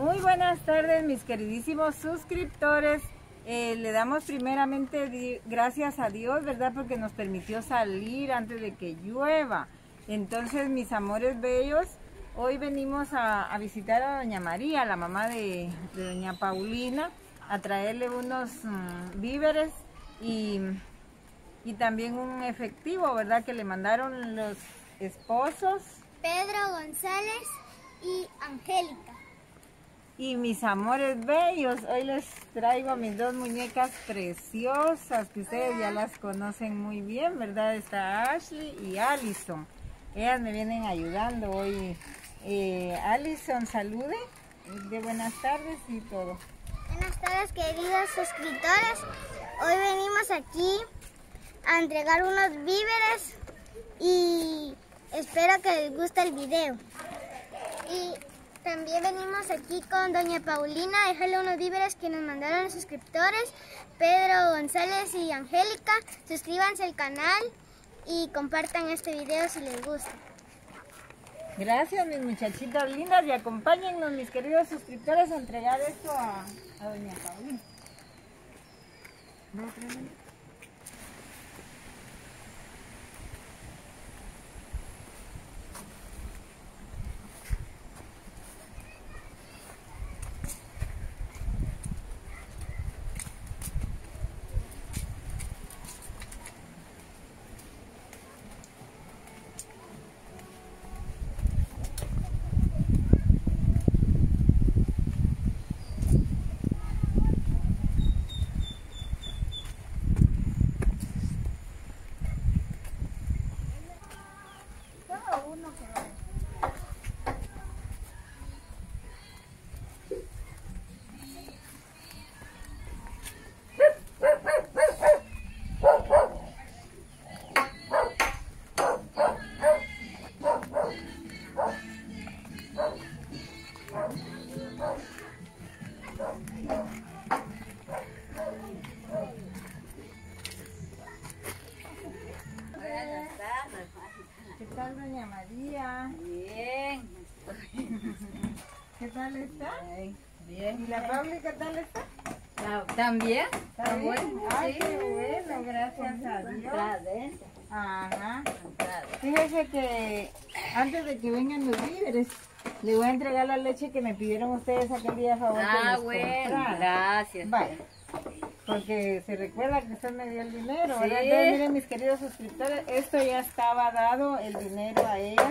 Muy buenas tardes mis queridísimos suscriptores. Eh, le damos primeramente gracias a Dios, ¿verdad? Porque nos permitió salir antes de que llueva. Entonces, mis amores bellos, hoy venimos a, visitar a Doña María, la mamá de, Doña Paulina, a traerle unos mm, víveres y, y también un efectivo, ¿verdad? Que le mandaron los esposos. Pedro González y Angélica. Y mis amores bellos, hoy les traigo mis dos muñecas preciosas que ustedes ya las conocen muy bien, ¿verdad? Está Ashley y Allison. Ellas me vienen ayudando hoy. Eh, Allison, salude. De buenas tardes y todo. Buenas tardes, queridos suscriptores. Hoy venimos aquí a entregar unos víveres y espero que les guste el video. Y también venimos aquí con doña Paulina dejarle unos víveres que nos mandaron los suscriptores, Pedro González y Angélica. Suscríbanse al canal y compartan este video si les gusta. Gracias mis muchachitas lindas y acompáñennos mis queridos suscriptores a entregar esto a, doña Paulina. Doña María? Bien. ¿Qué tal está? Bien. ¿Y la Pauli qué tal está? ¿También? ¿Está bien? Ay, qué bueno, gracias a Dios. Ajá. Fíjese que antes de que vengan los víveres, le voy a entregar la leche que me pidieron ustedes aquel día a favor. Ah, bueno, gracias. Vale. Porque se recuerda que usted me dio el dinero, miren mis queridos suscriptores, esto ya estaba dado el dinero a ellas,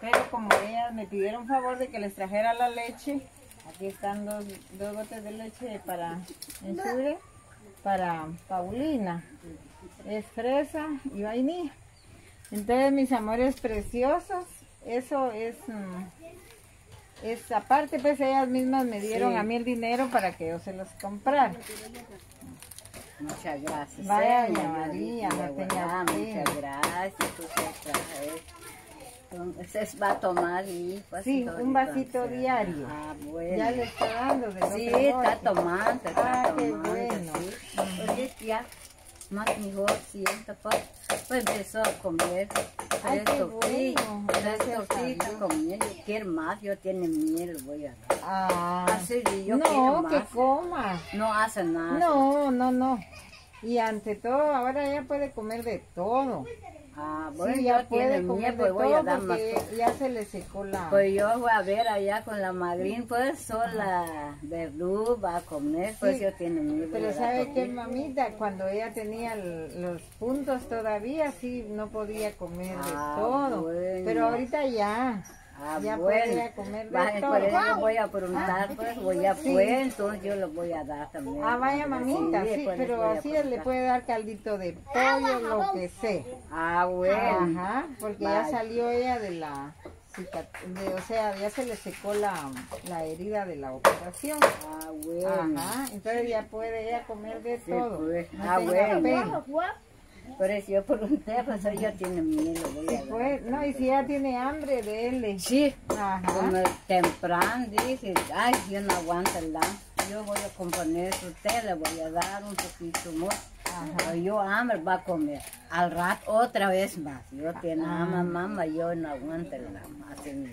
pero como ellas me pidieron favor de que les trajera la leche, aquí están dos, dos botes de leche para para Paulina. Es fresa y vainilla. Entonces mis amores preciosos, eso es... Mm, es aparte pues ellas mismas me dieron a mí el dinero para que yo se los comprara. Muchas gracias. Vaya, María, no tenía Muchas gracias. Entonces va a tomar y Sí, un vasito diario. Ah, bueno. Ya le está dando de Sí, está tomando, está ah, qué bueno. Sí. ya más mejor siento, pues, pues empezó a comer. Qué bueno. Gracias con miel. Yo quiero más, yo tiene miel, voy a dar. Ah, Así, yo no, que coma. No hace nada. No, no, no. Y ante todo, ahora ya puede comer de todo. Ah, bueno, ya puede comer pues voy a dar más. Ya se le secó la... Pues yo voy a ver allá con la madrina, pues sola verdura va a comer, pues yo tiene miedo. Pero ¿sabe qué, mamita? Cuando ella tenía los puntos todavía, sí, no podía comer de ah, todo. Pero ahorita ya. Ah, ya bueno. comer de todo. Voy a preguntar, pues voy a sí. entonces yo lo voy a dar también. Ah, vaya mamita, sí, pero así le puede dar caldito de pollo, lo que sea. Ah, bueno. Ajá, porque ya salió ella de la... De, o sea, ya se le secó la, la herida de la operación. Ah, bueno. Ajá, entonces ya puede ella comer de todo. Pues. ah, bueno. Por eso yo pregunté, pues ella tiene miedo. Voy a pues, no, y si ella tiene hambre, dele. Sí, Ajá. como temprano dice, ay, yo no aguanto el Yo voy a componer su té, le voy a dar un poquito más. Ajá. Yo hambre va a comer. Al rato otra vez más. Yo tengo hambre, mamá, yo no aguanto el hambre.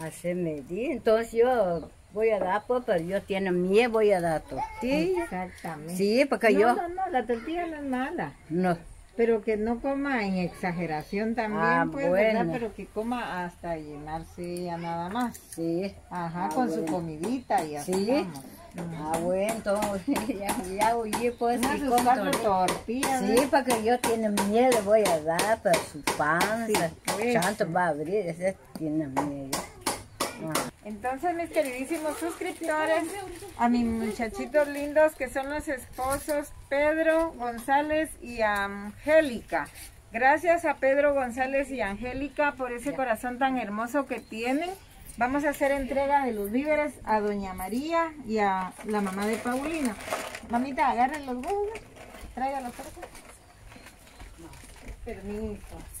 Así me di. Entonces yo voy a dar, pues, pero yo tiene miedo, voy a dar tortilla. Exactamente. Sí, porque no, yo... no, no, la tortilla no es mala. No. Pero que no coma en exageración también, Ah, pues, ¿verdad? bueno. Pero que coma hasta llenarse ya nada más. Sí. Ajá, Ah, con su bueno. comidita y así Sí. Ah, bueno, entonces ya, ya oí, pues, y sus con tortilla. Sí, ¿ves? porque yo tiene miedo, voy a dar para su panza. Sí, pues. Santo va a abrir, ese tiene miedo. Entonces, mis queridísimos suscriptores, a mis muchachitos lindos que son los esposos Pedro González y Angélica. Gracias a Pedro González y Angélica por ese corazón tan hermoso que tienen. Vamos a hacer entrega de los víveres a Doña María y a la mamá de Paulina. Mamita, agarren los huevos, tráigalos. Permiso.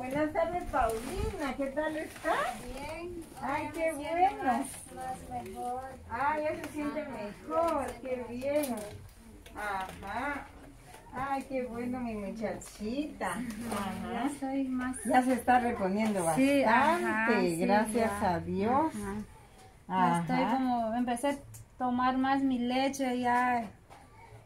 Buenas tardes, Paulina. ¿Qué tal está? Bien. Ay, qué bueno. Más mejor. Ah, ya se siente mejor. Qué bien. Ajá. Ay, qué bueno, mi muchachita. Ajá. Estoy más. Ya se está reponiendo bastante. Sí, ajá, sí, gracias ya. a Dios. Ajá. Estoy como, empecé a tomar más mi leche, ya,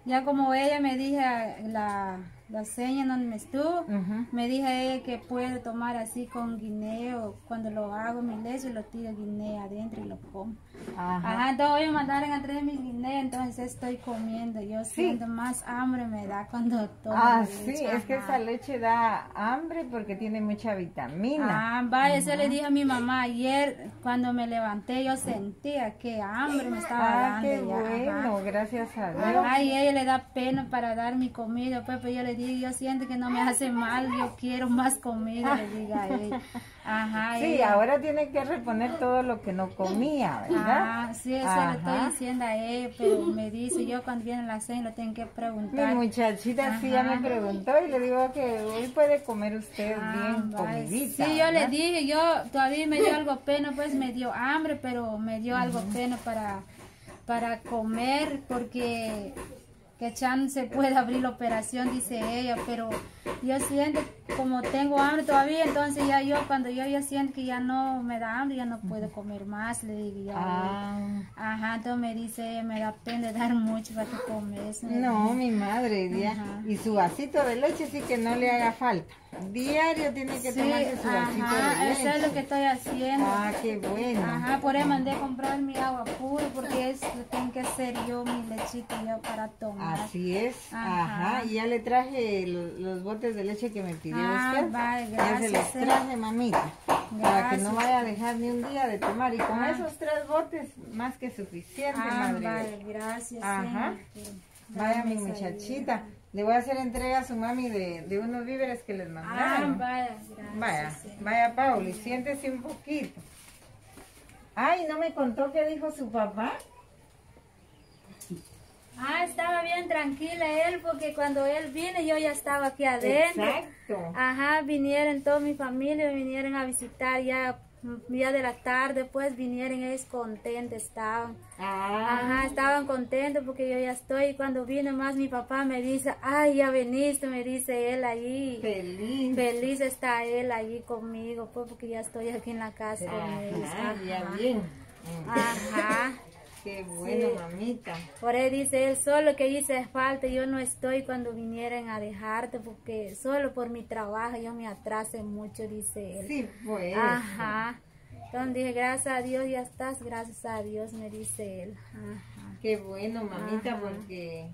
ya como ella me dije la, la seña donde me estuvo, me dije ella que puede tomar así con guineo, cuando lo hago mi leche lo tiro guineo adentro y lo como. Ajá. Ajá, entonces hoy me mandaron a traer mis guineos, entonces estoy comiendo, yo siento más hambre me da cuando tomo Ah, sí, es que esa leche da hambre porque tiene mucha vitamina. Ah, vaya, eso le dije a mi mamá ayer cuando me levanté, yo sentía que hambre me estaba Ah, dando. qué ya, ajá. bueno, gracias a Dios. Ajá, y a ella le da pena para dar mi comida, pues, pero yo le digo, yo siento que no me hace mal, yo quiero más comida, le digo a ella. Ajá, Sí, ella- ahora tiene que reponer todo lo que no comía, ¿verdad? Ah, sí, eso le estoy Ajá. diciendo a ella, pero me dice, yo cuando viene la cena lo tengo que Mi preguntar. muchachita sí ya me preguntó y le digo que hoy puede comer usted Ah, bien comidita. Sí, yo le ¿verdad? dije, yo todavía me dio algo pena, pues me dio hambre, pero me dio algo pena para, para comer porque que Chan se puede abrir la operación, dice ella, pero yo siento como tengo hambre todavía, entonces ya yo cuando yo ya siento que ya no me da hambre, ya no puedo comer más, le digo ya. Ah, Ajá, entonces me dice me da pena dar mucho para que comes. me no, mi madre, ya. Y su vasito de leche sí que no le haga falta. Diario tiene que Sí, tomarse su vasito de eso es lo que leche. estoy haciendo. Ah, qué bueno. Ajá, por eso mandé a comprar mi agua pura porque es lo tengo que hacer yo, mi lechita yo para tomar. Así es. Ajá. Ajá. Y ya le traje lo- los botes de leche que me pidió Ah, usted. vale, Ya se gracias, los eh. traje, mamita. Para que no Gracias. vaya a dejar ni un día de tomar. Y con Ah. esos tres botes, más que suficiente, Ah, madre. vale, gracias. Ajá. que Vaya mi muchachita. Le voy a hacer entrega a su mami de, de unos víveres que les. Ah, mandaron. vaya, gracias. vaya, señor. vaya Pauli, siéntese un poquito. Ay, ¿no me contó qué dijo su papá? Ah, estaba bien tranquila él porque cuando él vino yo ya estaba aquí adentro. Exacto. Ajá, vinieron toda mi familia, vinieron a visitar ya, ya de la tarde, pues vinieron ellos contentos estaban. Ah, Ajá, estaban contentos porque yo ya estoy. Y cuando vino más mi papá me dice, ay, ya veniste, me dice él allí. feliz. Feliz está él allí conmigo, pues porque ya estoy aquí en la casa con ellos. Ajá, ya Ajá. bien. Mm, Ajá. Qué bueno, Sí. mamita. Por ahí dice él, solo que hice falta, yo no estoy cuando vinieran a dejarte porque solo por mi trabajo yo me atrase mucho, dice él. Sí, pues. Ajá. Entonces dije, gracias a Dios ya estás, gracias a Dios, me dice él. Ajá. Qué bueno, mamita, Ajá. porque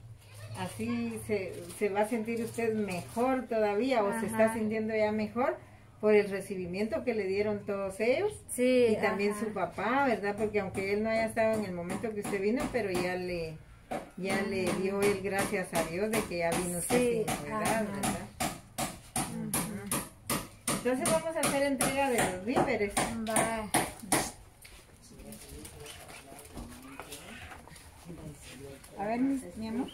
así se, se va a sentir usted mejor todavía o se está sintiendo ya mejor por el recibimiento que le dieron todos ellos Sí. y también ajá. su papá, ¿verdad? Porque aunque él no haya estado en el momento que usted vino, pero ya le ya le dio él gracias a Dios de que ya vino usted Sí, sin novedad, ajá. ¿verdad? Entonces vamos a hacer entrega de los víveres. Va. A ver, mi, mi amor.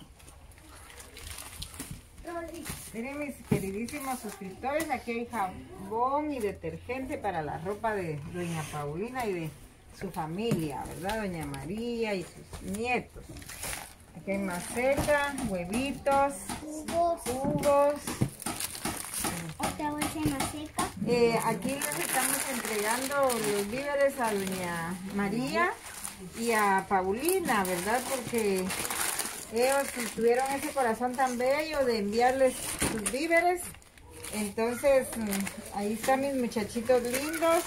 Miren mis queridísimos suscriptores, aquí hay jabón y detergente para la ropa de doña Paulina y de su familia, ¿verdad? Doña María y sus nietos. Aquí hay maceta, huevitos, Jugos. jugos, Otra bolsa de maseca. Eh, aquí les estamos entregando los víveres a doña María y a Paulina, ¿verdad? Porque ellos tuvieron ese corazón tan bello de enviarles sus víveres. Entonces, mm, ahí están mis muchachitos lindos,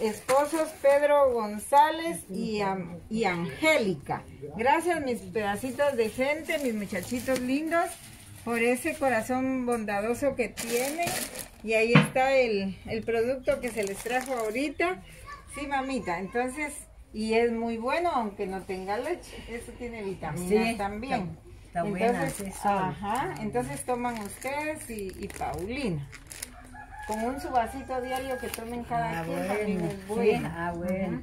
esposos Pedro González y, y Angélica. Gracias mis pedacitos de gente, mis muchachitos lindos, por ese corazón bondadoso que tienen. Y ahí está el, el producto que se les trajo ahorita. Sí, mamita, entonces, y es muy bueno, aunque no tenga leche. Eso tiene vitaminas Sí, también. está- está buena, Entonces, sí. Ajá, entonces toman ustedes y, y Paulina. Con un su vasito diario que tomen cada Ah, quien también bueno, es sí, ah, bueno.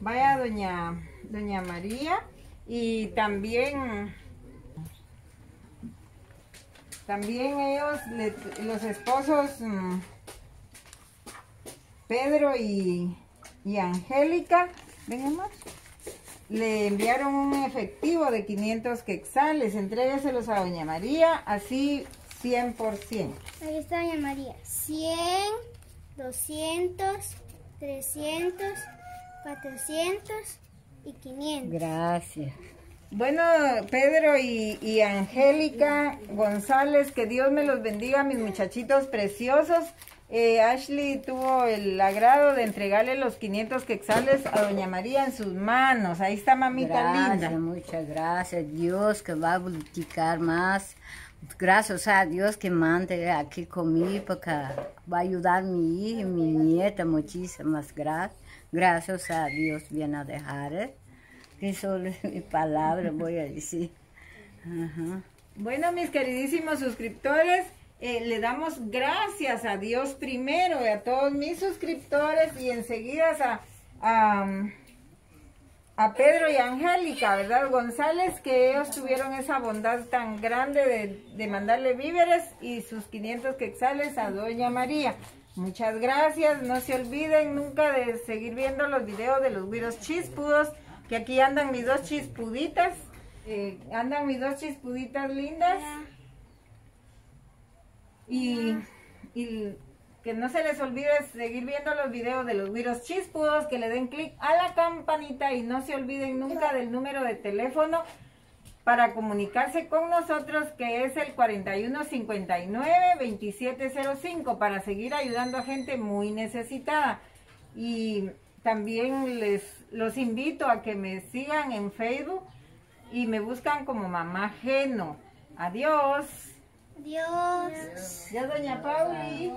Vaya doña, doña María y también también ellos, le- los esposos mm, Pedro y, y Angélica, ven amor, le enviaron un efectivo de 500 quetzales, entrégueselos a doña María, así 100%. Ahí está Doña María. 100, 200, 300, 400 y 500. Gracias. Bueno, Pedro y, y Angélica González, que Dios me los bendiga, mis muchachitos preciosos. Eh, Ashley tuvo el agrado de entregarle los 500 quetzales a Doña María en sus manos. Ahí está mamita Gracias, linda. muchas gracias. Dios que va a multiplicar más. Gracias a Dios que mande aquí conmigo porque va a ayudar mi hija y mi nieta. Muchísimas gracias. Gracias a Dios viene a dejar. ¿eh? Que solo es mi palabra voy a decir. Ajá. Bueno, mis queridísimos suscriptores, eh, le damos gracias a Dios primero y a todos mis suscriptores y enseguida a, a, Pedro y Angélica, ¿verdad? González, que ellos tuvieron esa bondad tan grande de, de mandarle víveres y sus 500 quetzales a Doña María. Muchas gracias, no se olviden nunca de seguir viendo los videos de los virus chispudos, que aquí andan mis dos chispuditas, eh, andan mis dos chispuditas lindas. Y, y que no se les olvide seguir viendo los videos de los virus chispudos, que le den clic a la campanita y no se olviden nunca del número de teléfono para comunicarse con nosotros que es el 4159-2705 para seguir ayudando a gente muy necesitada. Y también les los invito a que me sigan en Facebook y me buscan como Mamá Geno. Adiós. Adiós. Ya doña Pauli.